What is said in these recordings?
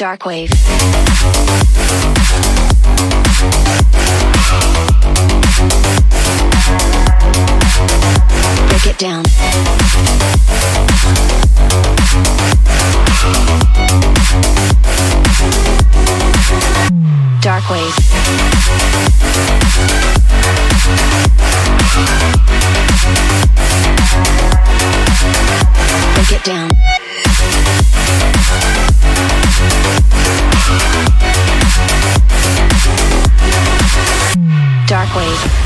Darkwave. Break it down. Darkwave. Break it down. Darkwave.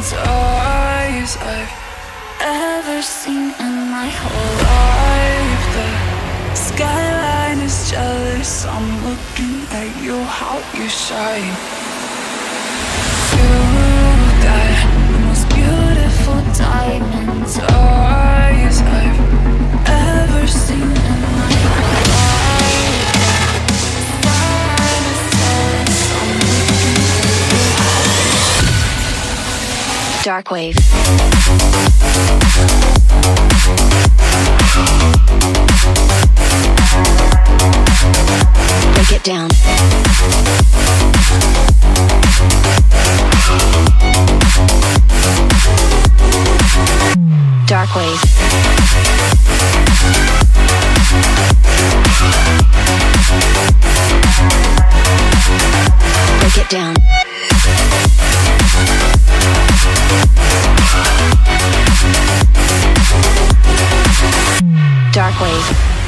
Diamonds eyes I've ever seen in my whole life. The skyline is jealous. I'm looking at you, how you shine. You got the most beautiful diamonds Darkwave. Break it down. Darkwave. Darkwave.